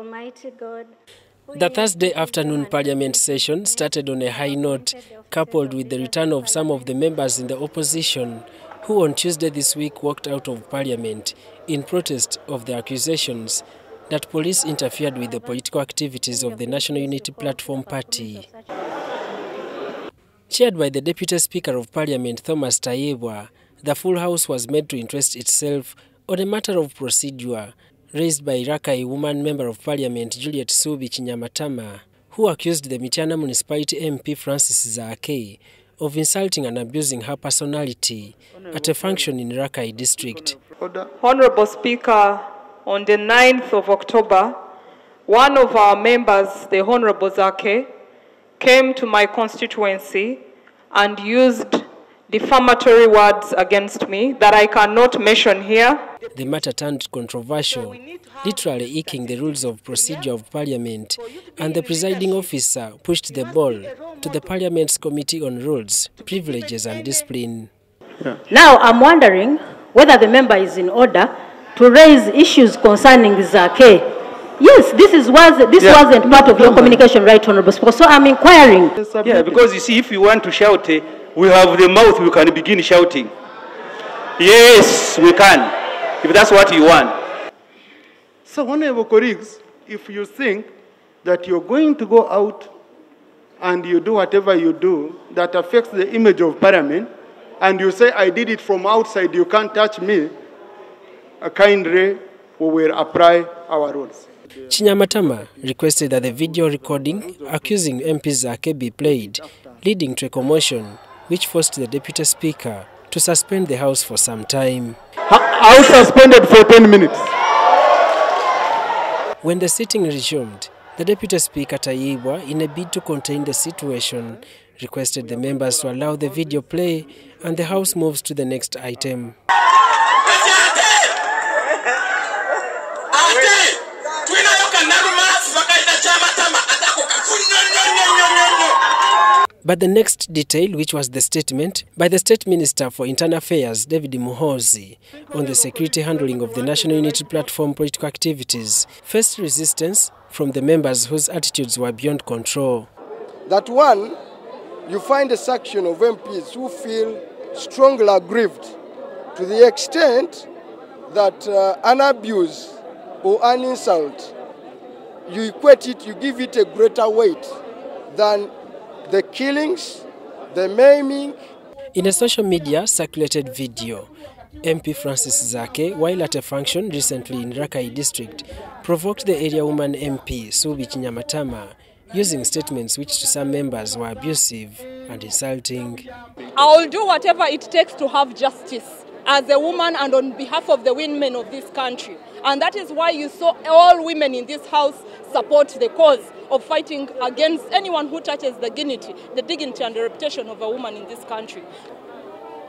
Almighty God. The Thursday afternoon parliament session started on a high note, coupled with the return of some of the members in the opposition, who on Tuesday this week walked out of parliament in protest of the accusations that police interfered with the political activities of the National Unity Platform Party. Chaired by the Deputy Speaker of Parliament, Thomas Tayebwa, the full House was made to interest itself on a matter of procedure raised by Rakai woman Member of Parliament Juliet Subi Chinyamatama, who accused the Mitiana Municipality MP Francis Zaake of insulting and abusing her personality at a function in Rakai district. Honorable Speaker, on the 9th of October, one of our members, the Honorable Zake, came to my constituency and used defamatory words against me that I cannot mention here. The matter turned controversial, literally eking the rules of procedure of Parliament, and the presiding officer pushed the ball to the Parliament's Committee on Rules, Privileges and Discipline. Now I'm wondering whether the member is in order to raise issues concerning Zaake. Yes, this is was this Yeah. wasn't part of your communication, right, Honorable Speaker. So I'm inquiring. Yeah, because you see, if you want to shout, eh, we have the mouth, we can begin shouting. Yes, we can, if that's what you want. So, honorable colleagues, if you think that you're going to go out and you do whatever you do that affects the image of parliament, and you say, I did it from outside, you can't touch me, uh, kindly we will apply our rules. Kinyamatama requested that the video recording accusing MPs Zaake be played, leading to a commotion which forced the Deputy Speaker to suspend the House for some time. I was suspended for 10 minutes. When the sitting resumed, the Deputy Speaker Tayebwa, in a bid to contain the situation, requested the members to allow the video play and the House moves to the next item. But the next detail, which was the statement by the State Minister for Internal Affairs, David Muhoozi, on the security handling of the National Unity Platform political activities, faced resistance from the members whose attitudes were beyond control. that one, you find a section of MPs who feel strongly aggrieved to the extent that uh, an abuse or an insult, you equate it, you give it a greater weight than the killings, the maiming, In a social media circulated video, MP Francis Zake, while at a function recently in Rakai district, provoked the area woman MP Subi Chinyamatama using statements which to some members were abusive and insulting. I will do whatever it takes to have justice as a woman and on behalf of the women of this country. And that is why you saw all women in this house support the cause of fighting against anyone who touches the dignity, the dignity and the reputation of a woman in this country.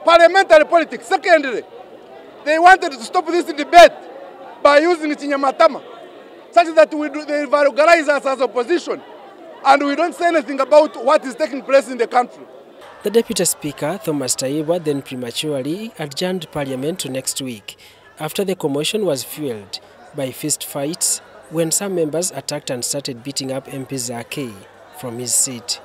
parliamentary politics. Secondly, they wanted to stop this debate by using Kinyamatama, such that we do, they vulgarize us as opposition, and we don't say anything about what is taking place in the country. The Deputy Speaker, Thomas Tayebwa, then prematurely adjourned Parliament to next week after the commotion was fueled by fist fights when some members attacked and started beating up MP Zaake from his seat.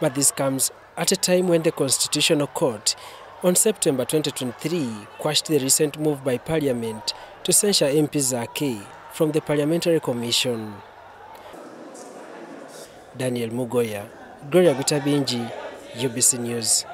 But this comes at a time when the Constitutional Court on September 2023 quashed the recent move by Parliament to censure MP Zake from the Parliamentary Commission. Daniel Mugoya, Gloria Gutabinji, UBC News.